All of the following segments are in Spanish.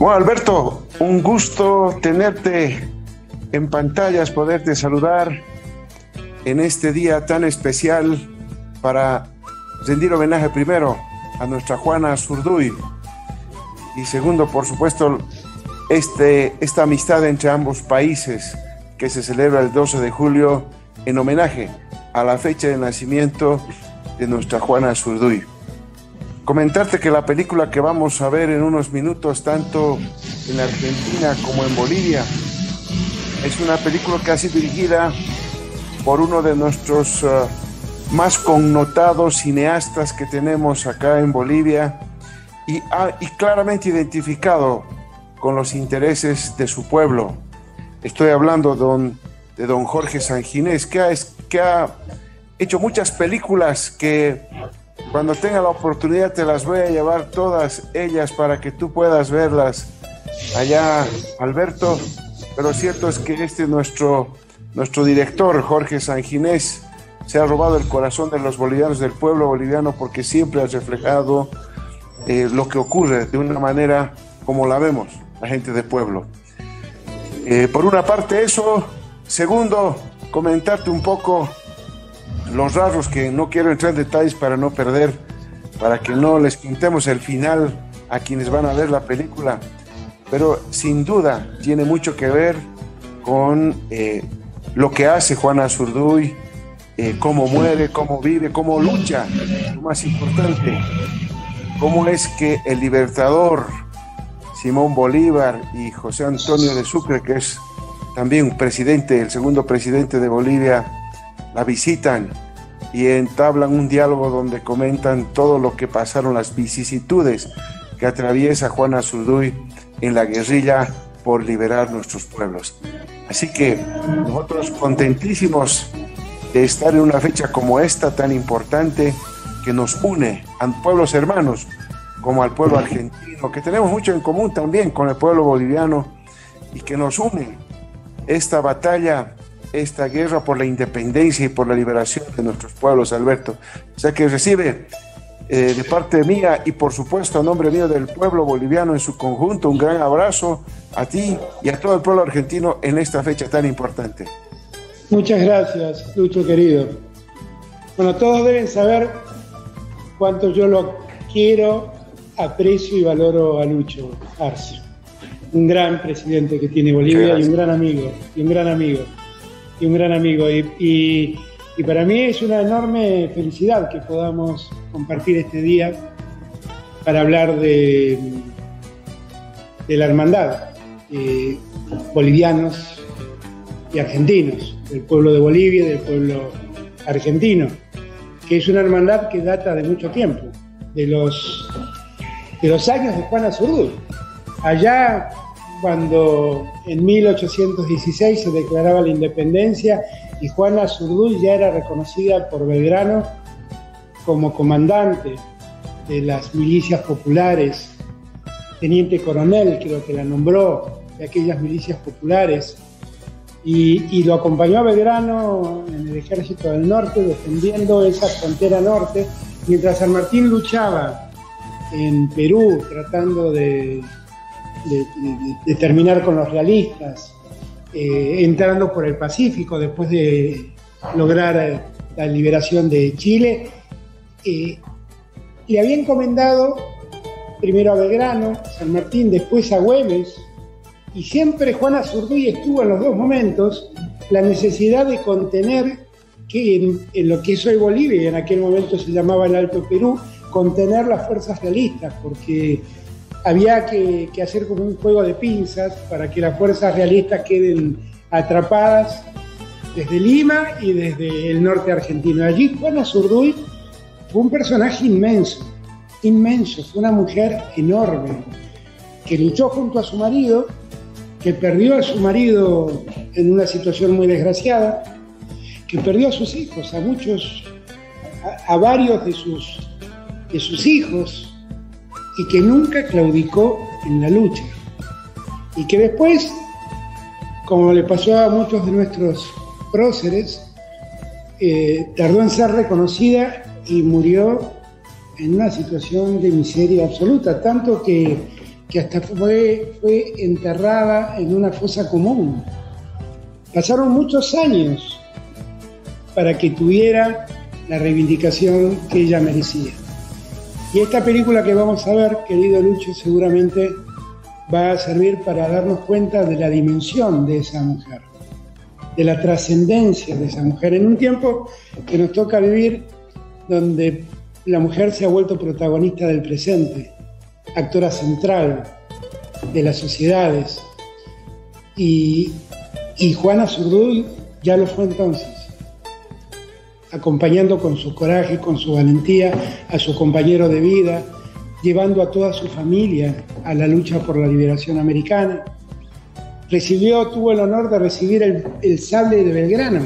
Bueno, Alberto, un gusto tenerte en pantallas, poderte saludar en este día tan especial para rendir homenaje primero a nuestra Juana Zurduy y segundo, por supuesto, este, esta amistad entre ambos países que se celebra el 12 de julio en homenaje a la fecha de nacimiento de nuestra Juana Zurduy. Comentarte que la película que vamos a ver en unos minutos, tanto en Argentina como en Bolivia, es una película que ha sido dirigida por uno de nuestros uh, más connotados cineastas que tenemos acá en Bolivia y, y claramente identificado con los intereses de su pueblo. Estoy hablando don, de don Jorge Sanginés, que ha, que ha hecho muchas películas que cuando tenga la oportunidad te las voy a llevar todas ellas para que tú puedas verlas allá, Alberto. Pero cierto es que este nuestro, nuestro director, Jorge Sanginés, se ha robado el corazón de los bolivianos, del pueblo boliviano, porque siempre ha reflejado eh, lo que ocurre de una manera como la vemos, la gente de pueblo. Eh, por una parte eso, segundo, comentarte un poco los rasgos que no quiero entrar en detalles para no perder, para que no les pintemos el final a quienes van a ver la película, pero sin duda tiene mucho que ver con eh, lo que hace Juana Zurduy, eh, cómo muere, cómo vive, cómo lucha, lo más importante, cómo es que el libertador Simón Bolívar y José Antonio de Sucre, que es también presidente, el segundo presidente de Bolivia, la visitan y entablan un diálogo donde comentan todo lo que pasaron, las vicisitudes que atraviesa Juana Zurduy en la guerrilla por liberar nuestros pueblos. Así que nosotros contentísimos de estar en una fecha como esta tan importante que nos une a pueblos hermanos como al pueblo argentino, que tenemos mucho en común también con el pueblo boliviano y que nos une esta batalla esta guerra por la independencia y por la liberación de nuestros pueblos, Alberto. O sea que recibe eh, de parte mía y por supuesto a nombre mío del pueblo boliviano en su conjunto un gran abrazo a ti y a todo el pueblo argentino en esta fecha tan importante. Muchas gracias, Lucho querido. Bueno, todos deben saber cuánto yo lo quiero, aprecio y valoro a Lucho Arce. Un gran presidente que tiene Bolivia y un gran amigo, y un gran amigo y un gran amigo. Y, para mí es una enorme felicidad que podamos compartir este día para hablar de, de la hermandad, eh, bolivianos y argentinos, del pueblo de Bolivia y del pueblo argentino, que es una hermandad que data de mucho tiempo, de los, de los años de Juana Zurduy. Allá cuando en 1816 se declaraba la independencia y Juana Zurduy ya era reconocida por Belgrano como comandante de las milicias populares, teniente coronel creo que la nombró, de aquellas milicias populares, y, lo acompañó a Belgrano en el ejército del norte defendiendo esa frontera norte, mientras San Martín luchaba en Perú tratando de de, terminar con los realistas, eh, entrando por el Pacífico después de lograr eh, la liberación de Chile. Eh, le había encomendado primero a Belgrano, San Martín, después a Güemes, y siempre Juana Zurduy estuvo en los dos momentos la necesidad de contener que en, en, lo que es hoy Bolivia, y en aquel momento se llamaba el Alto Perú, contener las fuerzas realistas, porque había que, hacer como un juego de pinzas para que las fuerzas realistas queden atrapadas desde Lima y desde el norte argentino. Allí Juana Zurduy fue un personaje inmenso, inmenso, fue una mujer enorme, que luchó junto a su marido, que perdió a su marido en una situación muy desgraciada, que perdió a sus hijos, a muchos, a, varios de sus, de sus hijos, y que nunca claudicó en la lucha. Y que después, como le pasó a muchos de nuestros próceres, eh, tardó en ser reconocida y murió en una situación de miseria absoluta, tanto que que hasta fue, fue enterrada en una fosa común. Pasaron muchos años para que tuviera la reivindicación que ella merecía. Y esta película que vamos a ver, querido Lucho, seguramente va a servir para darnos cuenta de la dimensión de esa mujer, de la trascendencia de esa mujer, en un tiempo que nos toca vivir donde la mujer se ha vuelto protagonista del presente, actora central de las sociedades. Y, Juana Zurduy ya lo fue entonces, acompañando con su coraje, con su valentía a su compañero de vida, llevando a toda su familia a la lucha por la liberación americana. Recibió, tuvo el honor de recibir el, el sable de Belgrano,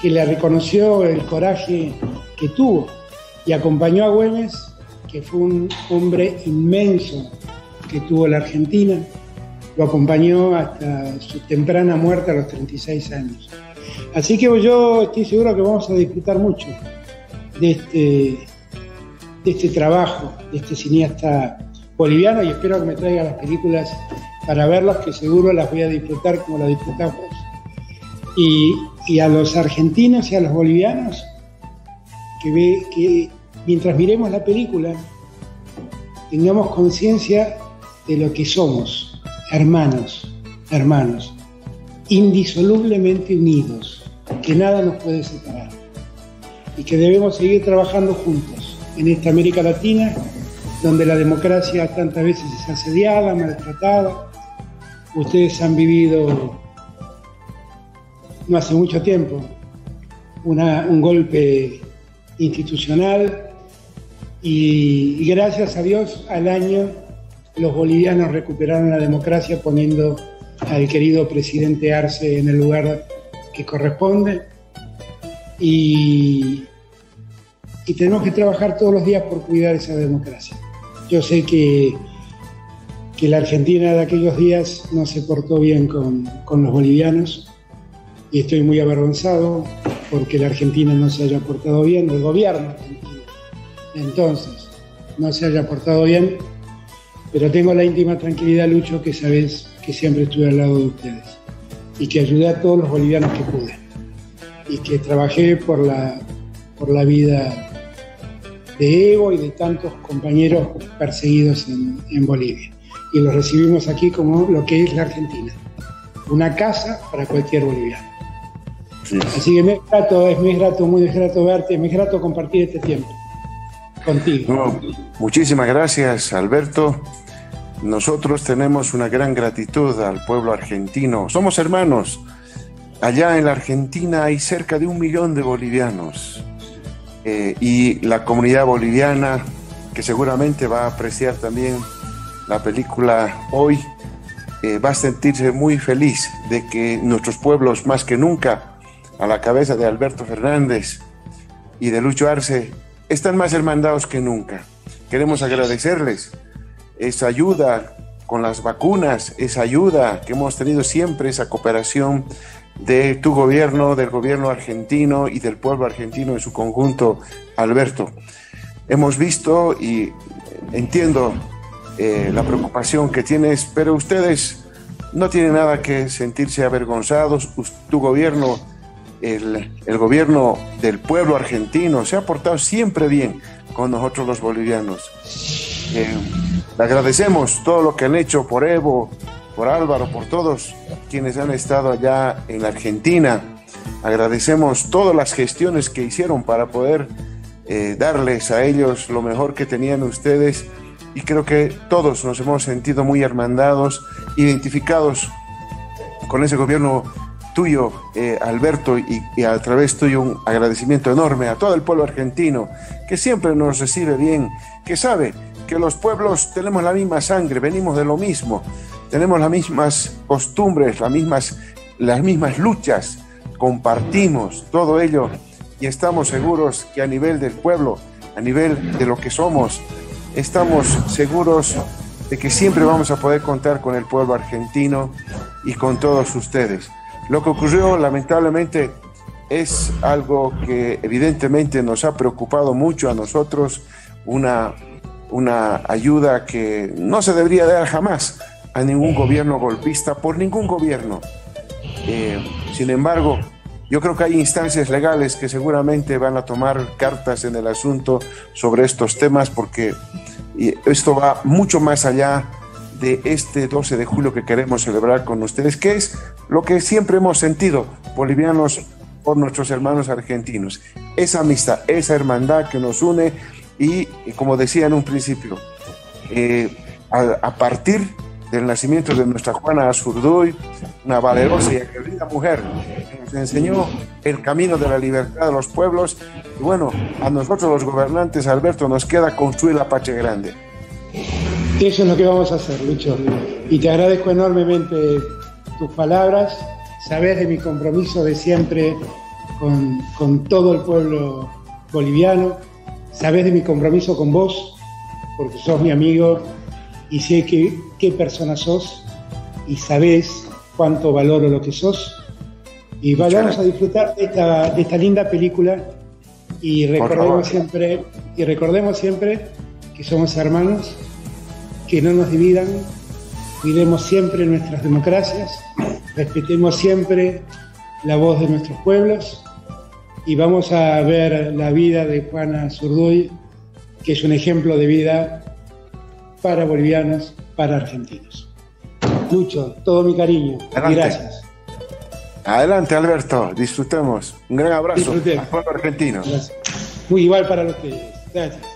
que le reconoció el coraje que tuvo y acompañó a Güemes, que fue un hombre inmenso que tuvo la Argentina, lo acompañó hasta su temprana muerte a los 36 años. Así que yo estoy seguro que vamos a disfrutar mucho de este, de este trabajo, de este cineasta boliviano y espero que me traiga las películas para verlas, que seguro las voy a disfrutar como las disfrutamos. Y, a los argentinos y a los bolivianos, que, ve, que mientras miremos la película tengamos conciencia de lo que somos, hermanos, hermanos, indisolublemente unidos, que nada nos puede separar y que debemos seguir trabajando juntos en esta América Latina donde la democracia tantas veces es asediada, maltratada. Ustedes han vivido no hace mucho tiempo un golpe institucional y, gracias a Dios al año los bolivianos recuperaron la democracia poniendo al querido presidente Arce en el lugar que corresponde y, tenemos que trabajar todos los días por cuidar esa democracia. Yo sé que, que la Argentina de aquellos días no se portó bien con, con los bolivianos y estoy muy avergonzado porque la Argentina no se haya portado bien, el gobierno argentino entonces no se haya portado bien, pero tengo la íntima tranquilidad, Lucho, que sabes que siempre estuve al lado de ustedes y que ayudé a todos los bolivianos que pude y que trabajé por la, por la vida de Evo y de tantos compañeros perseguidos en, en Bolivia. Y los recibimos aquí como lo que es la Argentina, una casa para cualquier boliviano. Así que me es grato, es, muy grato, muy grato verte, me es grato compartir este tiempo contigo. muchísimas gracias, Alberto. Nosotros tenemos una gran gratitud al pueblo argentino. Somos hermanos. Allá en la Argentina hay cerca de un millón de bolivianos. Eh, y la comunidad boliviana, que seguramente va a apreciar también la película hoy, eh, va a sentirse muy feliz de que nuestros pueblos, más que nunca, a la cabeza de Alberto Fernández y de Lucho Arce, están más hermandados que nunca. Queremos agradecerles esa ayuda con las vacunas, esa ayuda que hemos tenido siempre, esa cooperación de tu gobierno, del gobierno argentino y del pueblo argentino en su conjunto, Alberto. Hemos visto y entiendo eh, la preocupación que tienes, pero ustedes no tienen nada que sentirse avergonzados. Tu gobierno el, gobierno del pueblo argentino se ha portado siempre bien con nosotros los bolivianos. Eh, le agradecemos todo lo que han hecho por Evo, por Álvaro, por todos quienes han estado allá en Argentina. Agradecemos todas las gestiones que hicieron para poder eh, darles a ellos lo mejor que tenían ustedes y creo que todos nos hemos sentido muy hermandados, identificados con ese gobierno tuyo, eh, Alberto, y, a través tuyo un agradecimiento enorme a todo el pueblo argentino, que siempre nos recibe bien, que sabe los pueblos tenemos la misma sangre, venimos de lo mismo, tenemos las mismas costumbres, las mismas, las mismas luchas, compartimos todo ello y estamos seguros que a nivel del pueblo, a nivel de lo que somos, estamos seguros de que siempre vamos a poder contar con el pueblo argentino y con todos ustedes. Lo que ocurrió lamentablemente es algo que evidentemente nos ha preocupado mucho a nosotros, una, una ayuda que no se debería dar jamás a ningún gobierno golpista por ningún gobierno. Eh, sin embargo, yo creo que hay instancias legales que seguramente van a tomar cartas en el asunto sobre estos temas porque esto va mucho más allá de este 12 de julio que queremos celebrar con ustedes, que es lo que siempre hemos sentido, bolivianos por nuestros hermanos argentinos. Esa amistad, esa hermandad que nos une y, como decía en un principio, eh, a, partir del nacimiento de nuestra Juana Azurduy, una valerosa y aguerrida mujer que nos enseñó el camino de la libertad de los pueblos. Y bueno, a nosotros los gobernantes, Alberto, nos queda construir la Pache Grande. Eso es lo que vamos a hacer, Lucho. Y te agradezco enormemente tus palabras. Sabes de mi compromiso de siempre con, con todo el pueblo boliviano. Sabes de mi compromiso con vos, porque sos mi amigo y sé que, qué persona sos y sabés cuánto valoro lo que sos. Y vamos a disfrutar de esta, de esta linda película y recordemos siempre, y recordemos siempre que somos hermanos, que no nos dividan, cuidemos siempre nuestras democracias, respetemos siempre la voz de nuestros pueblos y vamos a ver la vida de Juana Zurduy, que es un ejemplo de vida para bolivianos, para argentinos. Mucho, todo mi cariño. y gracias. Adelante, Alberto, disfrutemos. Un gran abrazo al pueblo argentino. Muy igual para los que. Gracias.